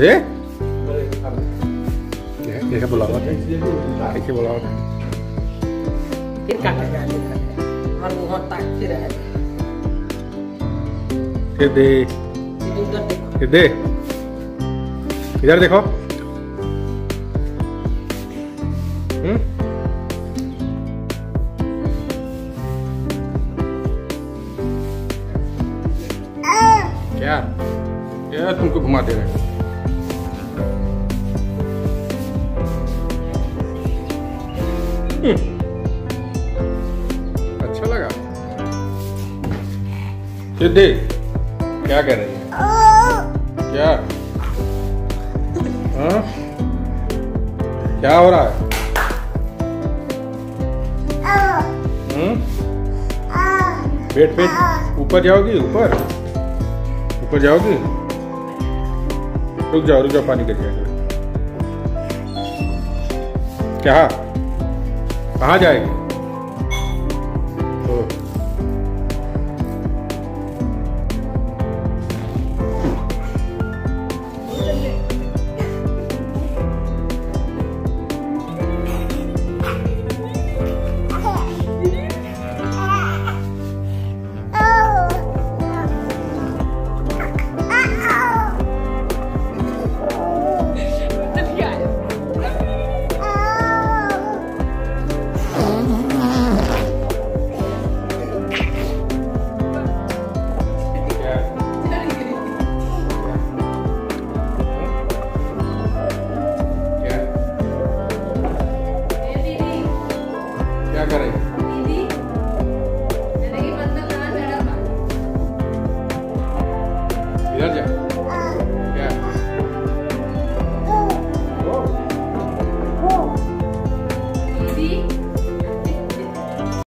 दे देखा बुलावा था देखिए बुलावा था फिर काटेगा और वो ताकते फिर दे। फिर उधर फिर दे। इधर देखो। हम्म? क्या? क्या तुमको घुमा दे रहे हैं। अच्छा लगा। दे क्या कह रही है? क्या? हाँ? क्या हो रहा है? हम्म? पेट पे ऊपर जाओगी ऊपर? ऊपर जाओगी? रुक जाओ रुक जाओ पानी गिर जाएगा क्या? कहाँ जाएगी? क्या